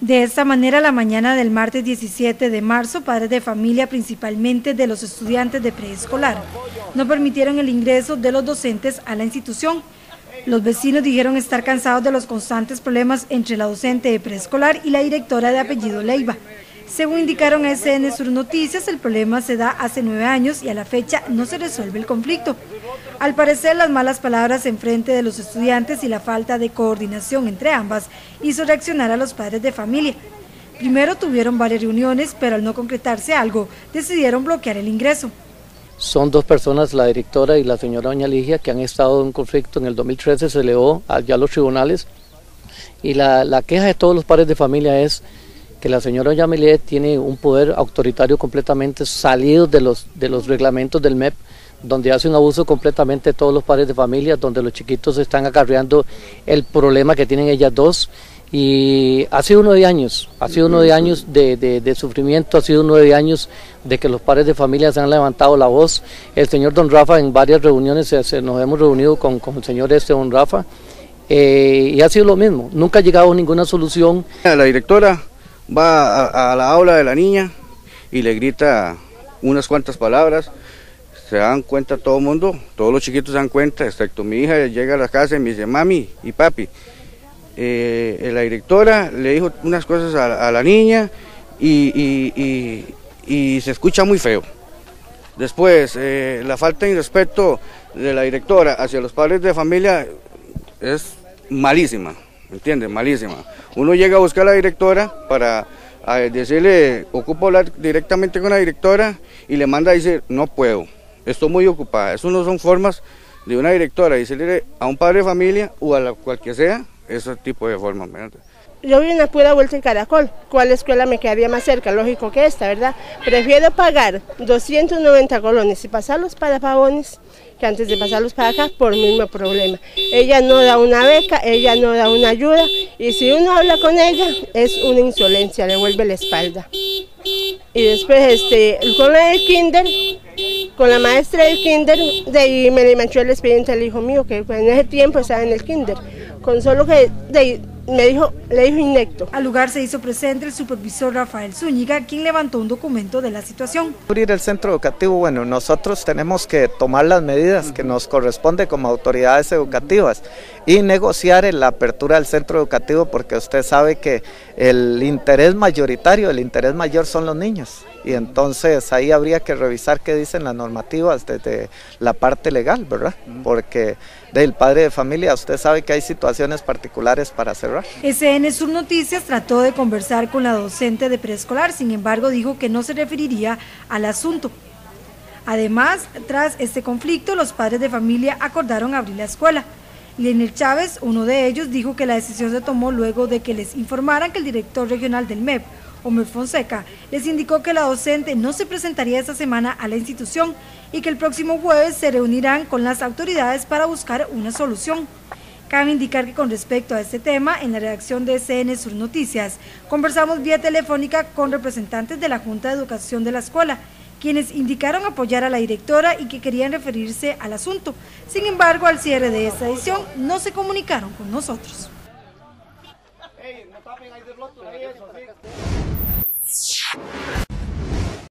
De esta manera, la mañana del martes 17 de marzo, padres de familia, principalmente de los estudiantes de preescolar, no permitieron el ingreso de los docentes a la institución. Los vecinos dijeron estar cansados de los constantes problemas entre la docente de preescolar y la directora de apellido Leiva. Según indicaron a SN Sur Noticias, el problema se da hace nueve años y a la fecha no se resuelve el conflicto. Al parecer, las malas palabras en frente de los estudiantes y la falta de coordinación entre ambas hizo reaccionar a los padres de familia. Primero tuvieron varias reuniones, pero al no concretarse algo, decidieron bloquear el ingreso. Son dos personas, la directora y la señora Doña Ligia, que han estado en conflicto. En el 2013 se elevó allá a los tribunales y la, queja de todos los padres de familia es que la señora Yamilet tiene un poder autoritario completamente salido de los, de los reglamentos del MEP, donde hace un abuso completamente de todos los padres de familia, donde los chiquitos están acarreando el problema que tienen ellas dos. Y ha sido nueve años, ha sido nueve años de, de, sufrimiento, ha sido nueve años de que los padres de familia se han levantado la voz. El señor Don Rafa en varias reuniones nos hemos reunido con, con, el señor este Don Rafa eh, y ha sido lo mismo, nunca ha llegado a ninguna solución. La directora va a, la aula de la niña y le grita unas cuantas palabras, se dan cuenta todo el mundo, todos los chiquitos se dan cuenta, excepto mi hija, llega a la casa y me dice, mami y papi, eh, la directora le dijo unas cosas a, la niña y, se escucha muy feo. Después, eh, la falta de respeto de la directora hacia los padres de familia es malísima. ¿me entiendes? Malísima. Uno llega a buscar a la directora para decirle, ocupo hablar directamente con la directora y le manda a decir, no puedo, estoy muy ocupada. Eso no son formas de una directora, decirle a un padre de familia o a la cual que sea, ese tipo de formas. Yo vi una pura vuelta en Caracol. ¿Cuál escuela me quedaría más cerca? Lógico que esta, ¿verdad? Prefiero pagar 290 colones y pasarlos para Pavones que antes de pasarlos para acá por mismo problema. Ella no da una beca, ella no da una ayuda y si uno habla con ella es una insolencia, le vuelve la espalda. Y después este, con la kinder, con la maestra del kinder, de ahí me le manchó el expediente al hijo mío, que en ese tiempo estaba en el kinder, con solo que de, me dijo, le dijo inecto. Al lugar se hizo presente el supervisor Rafael Zúñiga, quien levantó un documento de la situación. Abrir el centro educativo, bueno, nosotros tenemos que tomar las medidas que nos corresponde como autoridades educativas y negociar la apertura del centro educativo porque usted sabe que el interés mayoritario, el interés mayor son los niños y entonces ahí habría que revisar qué dicen las normativas desde la parte legal, ¿verdad? Porque del padre de familia usted sabe que hay situaciones particulares para cerrar. SN Sur Noticias trató de conversar con la docente de preescolar, sin embargo dijo que no se referiría al asunto. Además, tras este conflicto, los padres de familia acordaron abrir la escuela. Leonel Chávez, uno de ellos, dijo que la decisión se tomó luego de que les informaran que el director regional del MEP, Homer Fonseca, les indicó que la docente no se presentaría esta semana a la institución y que el próximo jueves se reunirán con las autoridades para buscar una solución. Cabe indicar que con respecto a este tema, en la redacción de SN Sur Noticias, conversamos vía telefónica con representantes de la Junta de Educación de la escuela, quienes indicaron apoyar a la directora y que querían referirse al asunto. Sin embargo, al cierre de esta edición, no se comunicaron con nosotros.